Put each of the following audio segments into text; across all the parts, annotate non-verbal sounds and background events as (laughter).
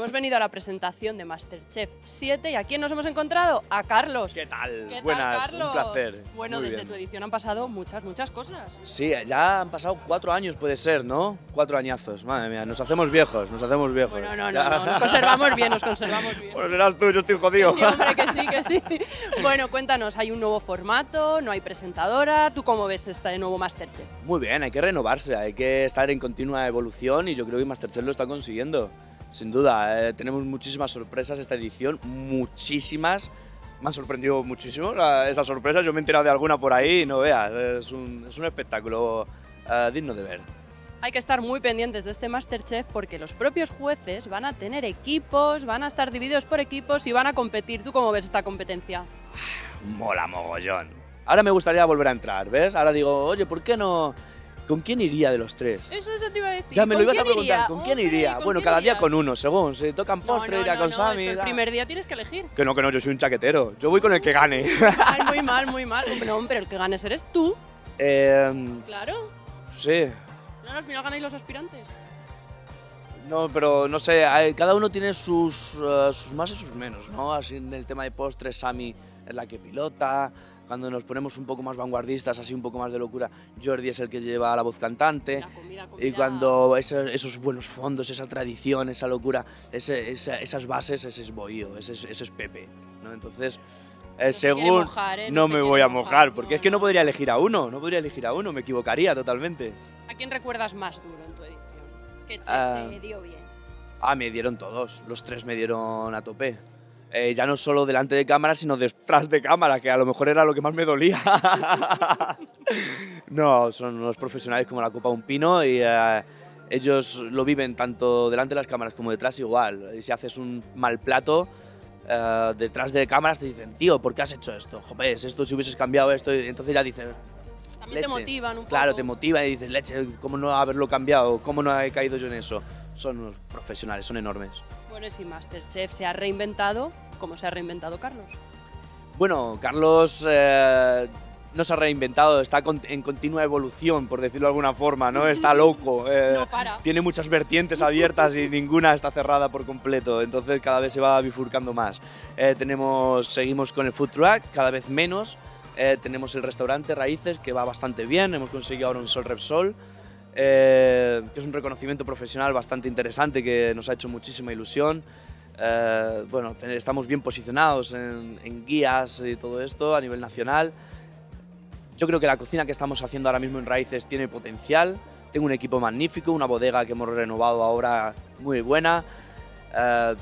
hemos venido a la presentación de Masterchef 7 y ¿a quién nos hemos encontrado? A Carlos. ¿Qué tal? ¿Qué tal, Buenas, Carlos? un placer. Bueno, Muy desde bien. tu edición han pasado muchas, muchas cosas. Sí, ya han pasado cuatro años, puede ser, ¿no? Cuatro añazos. Madre mía, nos hacemos viejos, nos hacemos viejos. Bueno, no, no, no, nos conservamos bien, nos conservamos bien. Bueno, serás tú, yo estoy jodido. Sí, hombre, que sí, que sí. Bueno, cuéntanos, hay un nuevo formato, no hay presentadora. ¿Tú cómo ves este nuevo Masterchef? Muy bien, hay que renovarse, hay que estar en continua evolución y yo creo que Masterchef lo está consiguiendo. Sin duda, eh, tenemos muchísimas sorpresas esta edición, muchísimas. Me han sorprendido muchísimo esas sorpresas, yo me he enterado de alguna por ahí y no veas, es un, es un espectáculo eh, digno de ver. Hay que estar muy pendientes de este Masterchef porque los propios jueces van a tener equipos, van a estar divididos por equipos y van a competir. ¿Tú cómo ves esta competencia? Mola mogollón. Ahora me gustaría volver a entrar, ¿ves? Ahora digo, oye, ¿por qué no? ¿Con quién iría de los tres? Eso, eso te iba a decir. Ya me lo ¿Con ibas a preguntar, iría? ¿con quién iría? ¿con bueno, quién cada día irías? con uno, según. Si tocan No, postre, no, iría no, con no, Sammy. esto el primer día tienes que elegir. Que no, que no, yo soy un chaquetero. Yo voy con el que gane. (laughs) Mal, muy mal, muy mal. No, pero el que ganes eres tú. eh, Claro. sí. Claro, al final ganáis los aspirantes. No, pero no sé, hay- cada uno tiene sus, eh, sus más y sus menos, ¿no? Así en el tema de postres, Sammy es la que pilota. Cuando nos ponemos un poco más vanguardistas, así un poco más de locura, Jordi es el que lleva la voz cantante. La comida, comida. Y cuando ese- esos buenos fondos, esa tradición, esa locura, ese- esa- esas bases, ese es Bohío, ese es, ese es Pepe. ¿no? Entonces, eh, No se según mojar, ¿eh? no, se me voy a mojar. mojar, porque es que no podría elegir a uno, no podría elegir a uno, me equivocaría totalmente. ¿A quién recuerdas más duro en tu edición? ¿Qué Ah. te dio bien? Ah, me dieron todos, los tres me dieron a tope. Eh, ya no solo delante de cámara, sino detrás de cámara, que a lo mejor era lo que más me dolía. (laughs) no, son unos profesionales como la Copa Un Pino y eh, ellos lo viven tanto delante de las cámaras como detrás igual. Y si haces un mal plato, eh, detrás de cámaras te dicen, tío, ¿por qué has hecho esto? Joder, esto si hubieses cambiado esto, y entonces ya dices, También te motivan un poco. Claro, te motiva y dices, leche, ¿cómo no haberlo cambiado? ¿Cómo no he caído yo en eso? Son unos profesionales, son enormes. Bueno, si Masterchef se ha reinventado, ¿cómo se ha reinventado Carlos? Bueno, Carlos eh, no se ha reinventado, está con- en continua evolución, por decirlo de alguna forma, ¿no? Está loco. eh, No para. tiene muchas vertientes abiertas y ninguna está cerrada por completo, entonces cada vez se va bifurcando más. Eh, tenemos, seguimos con el food truck, cada vez menos. Tenemos el restaurante Raíces, que va bastante bien, hemos conseguido ahora un Sol Repsol, eh, es un reconocimiento profesional bastante interesante que nos ha hecho muchísima ilusión. Eh, bueno, estamos bien posicionados en, en guías y todo esto a nivel nacional. Yo creo que la cocina que estamos haciendo ahora mismo en Raíces tiene potencial. Tengo un equipo magnífico, una bodega que hemos renovado ahora muy buena. Eh,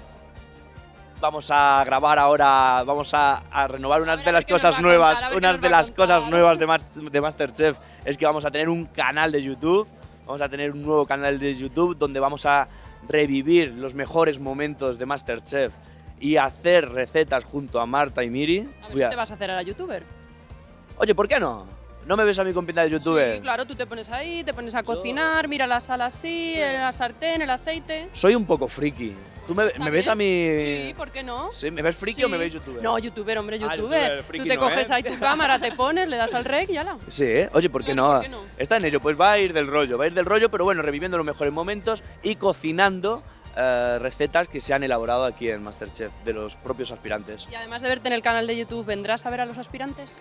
vamos a grabar ahora, vamos a, a renovar una A ver, de las cosas nuevas. contar, a ver qué Una nos de las cosas nuevas de, Mas- de Masterchef es que vamos a tener un canal de YouTube. Vamos a tener un nuevo canal de YouTube donde vamos a revivir los mejores momentos de Masterchef y hacer recetas junto a Marta y Miri. A ver si a- te vas a hacer a la youtuber. Oye, ¿por qué no? ¿No me ves a mi compita de YouTube? Sí, claro, tú te pones ahí, te pones a cocinar, mira la sal así, la sartén, el aceite. Soy un poco friki. ¿Tú me, me ves a mí...? Sí, ¿por qué no? ¿Sí? ¿Me ves friki Sí. o me ves youtuber? No, youtuber, hombre, Ah, youtuber. Tú te no, coges ¿eh? ahí tu (laughs) cámara, te pones, le das al rec y ya la. Sí, ¿eh? Oye, ¿por qué, no? ¿por qué no? Está en ello, pues va a ir del rollo, va a ir del rollo, pero bueno, reviviendo los mejores momentos y cocinando eh, recetas que se han elaborado aquí en Masterchef, de los propios aspirantes. Y además de verte en el canal de YouTube, ¿vendrás a ver a los aspirantes?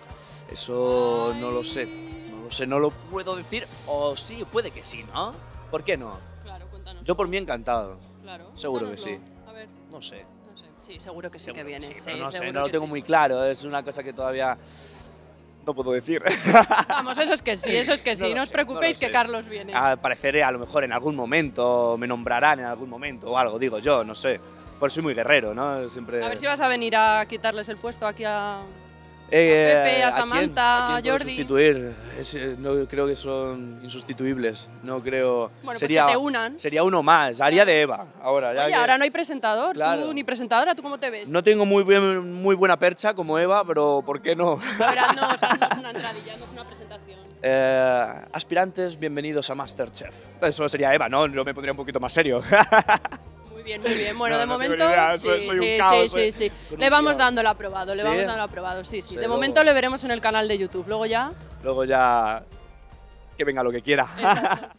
Eso no lo sé, no lo sé, no lo puedo decir, o sí, puede que sí, ¿no? ¿Por qué no? Claro, cuéntanos. Yo por mí encantado, Claro. seguro que sí. A ver, no sé. no sé. Sí, seguro que sí Seguro que viene. sí, sí, pero no sé, seguro no lo tengo sí. muy claro, es una cosa que todavía no puedo decir. (laughs) Vamos, eso es que sí, eso es que (laughs) sí. No, os sé, preocupéis no que. Carlos viene. Apareceré a lo mejor en algún momento, me nombrarán en algún momento o algo, digo yo, no sé. Pues soy muy guerrero, ¿no? Siempre... A ver si vas a venir a quitarles el puesto aquí a. Eh, a Pepe, a quién? Samantha, quién a puedo Jordi? sustituir? Es, eh, no creo que son insustituibles. No creo. Bueno, pues sería, que te unan. sería uno más. Haría de Eva. Ahora, ya Oye, que ahora no hay presentador. Claro. Tú ni presentadora, ¿tú cómo te ves? no tengo muy, buen- muy buena percha como Eva, pero ¿por qué no? A ver, haznos, haznos una entradilla, haznos una presentación. Eh, aspirantes, bienvenidos a Masterchef. Eso sería Eva, ¿no? Yo me pondría un poquito más serio. (laughs) Muy bien, muy bien. Bueno, No, de no momento. idea, sí, soy- soy un sí, caos, sí, soy- sí, sí. Le vamos dando el aprobado, le ¿Sí? vamos dando el aprobado. Sí, sí. Sí, de luego- momento le veremos en el canal de YouTube. Luego ya. Luego ya. Que venga lo que quiera. Exacto.